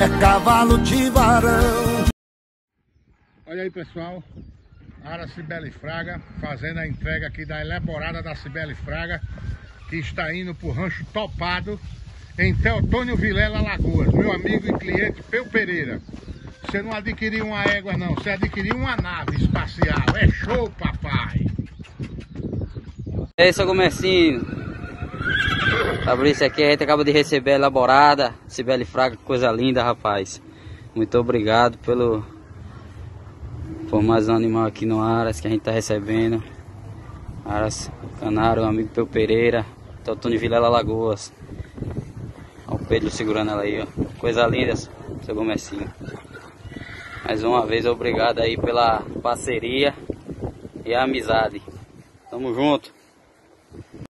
é cavalo de varão. Olha aí pessoal, Ara Cibele Fraga fazendo a entrega aqui da elaborada da Cibele Fraga que está indo para o rancho Topado em Teotônio Vilela Lagoas, meu amigo e cliente Peu Pereira. Você não adquiriu uma égua não, você adquiriu uma nave espacial. É show, papai! É isso, Gomercinho. Fabrício aqui, a gente acaba de receber a elaborada, Cibele Fraga, coisa linda, rapaz. Muito obrigado pelo por mais um animal aqui no Aras que a gente tá recebendo. Aras Canário, amigo Peu Pereira, Totônio Vilela Lagoas. Olha o Pedro segurando ela aí, ó. Coisa linda, seu Gomercinho. Mais uma vez, obrigado aí pela parceria e a amizade. Tamo junto.